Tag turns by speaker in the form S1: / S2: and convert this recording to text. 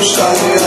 S1: está